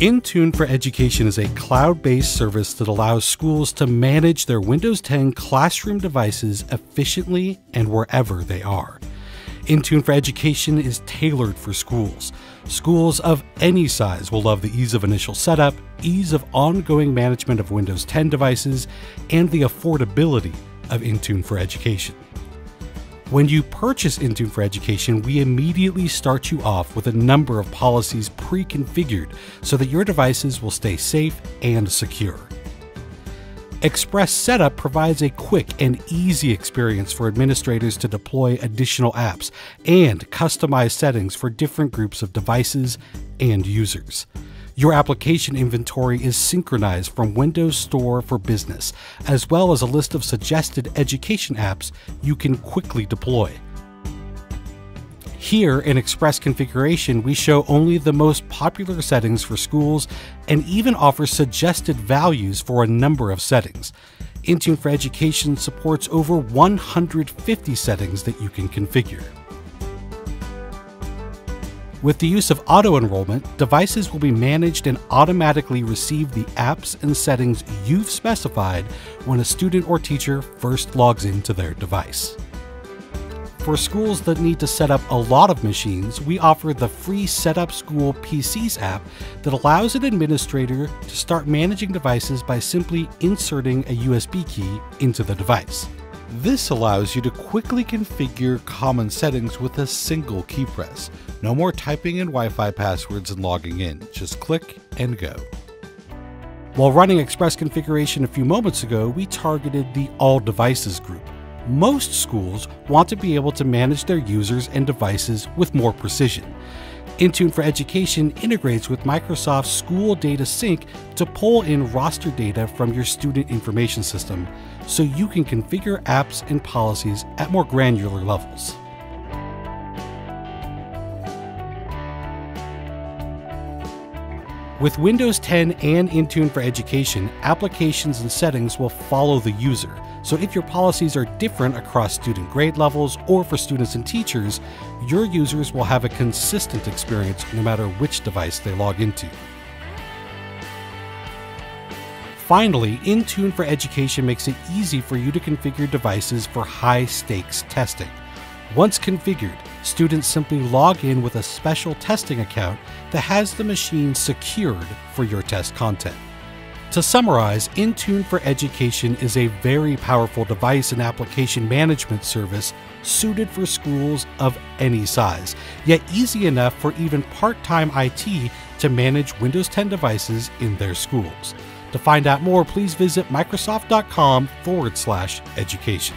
Intune for Education is a cloud based service that allows schools to manage their Windows 10 classroom devices efficiently and wherever they are. Intune for Education is tailored for schools. Schools of any size will love the ease of initial setup, ease of ongoing management of Windows 10 devices, and the affordability of Intune for Education. When you purchase Intune for Education, we immediately start you off with a number of policies pre configured so that your devices will stay safe and secure. Express Setup provides a quick and easy experience for administrators to deploy additional apps and customize settings for different groups of devices and users. Your application inventory is synchronized from Windows Store for Business, as well as a list of suggested education apps you can quickly deploy. Here in Express Configuration, we show only the most popular settings for schools and even offer suggested values for a number of settings. Intune for Education supports over 150 settings that you can configure. With the use of auto enrollment, devices will be managed and automatically receive the apps and settings you've specified when a student or teacher first logs into their device. For schools that need to set up a lot of machines, we offer the free Setup School PCs app that allows an administrator to start managing devices by simply inserting a USB key into the device. This allows you to quickly configure common settings with a single key press. No more typing in Wi Fi passwords and logging in, just click and go. While running Express configuration a few moments ago, we targeted the All Devices group. Most schools want to be able to manage their users and devices with more precision. Intune for Education integrates with Microsoft School Data Sync to pull in roster data from your student information system so you can configure apps and policies at more granular levels. With Windows 10 and Intune for Education, applications and settings will follow the user. So if your policies are different across student grade levels or for students and teachers, your users will have a consistent experience no matter which device they log into. Finally, Intune for Education makes it easy for you to configure devices for high stakes testing. Once configured, students simply log in with a special testing account that has the machine secured for your test content. To summarize, Intune for Education is a very powerful device and application management service suited for schools of any size, yet easy enough for even part time IT to manage Windows 10 devices in their schools. To find out more, please visit Microsoft.com forward slash education.